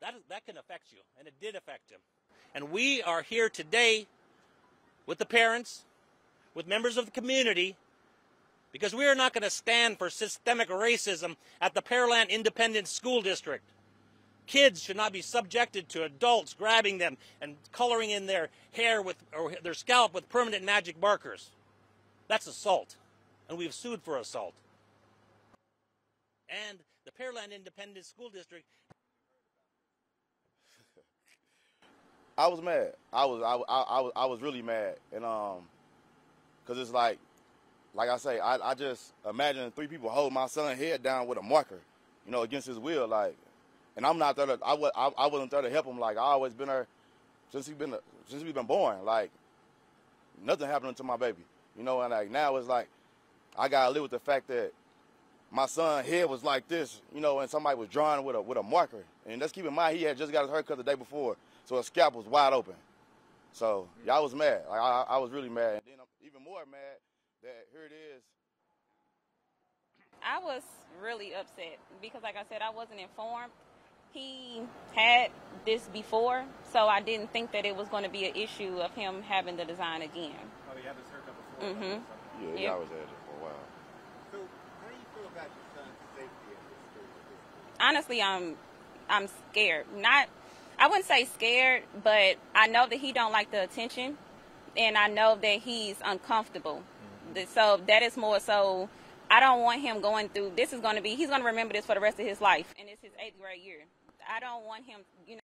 that, that can affect you, and it did affect him. And we are here today with the parents, with members of the community, because we are not going to stand for systemic racism at the Pearland Independent School District. Kids should not be subjected to adults grabbing them and coloring in their hair with or their scalp with permanent magic markers. That's assault, and we've sued for assault. And the Pearland Independent School District I was mad. I was I, I, I was I was really mad, and um, cause it's like, like I say, I, I just imagine three people hold my son's head down with a marker, you know, against his will, like, and I'm not there to I was I, I wasn't there to help him. Like I always been there since he been since we been born. Like nothing happened to my baby, you know, and like now it's like I gotta live with the fact that my son's head was like this, you know, and somebody was drawing with a with a marker. And let's keep in mind he had just got his haircut the day before, so his scalp was wide open. So y'all was mad. Like, I, I was really mad. And then I'm even more mad that here it is. I was really upset because, like I said, I wasn't informed. He had this before, so I didn't think that it was going to be an issue of him having the design again. Oh, he had this haircut before. Mm-hmm. Yeah, Yep. y'all was at it for a while. So, how do you feel about your son's safety at this school? at this point? Honestly, I'm I'm scared. Not I wouldn't say scared, but I know that he don't like the attention, and I know that he's uncomfortable. Mm-hmm. Th- So that is more so. I don't want him going through. This is going to be. He's going to remember this for the rest of his life, and it's his eighth grade year. I don't want him, you know.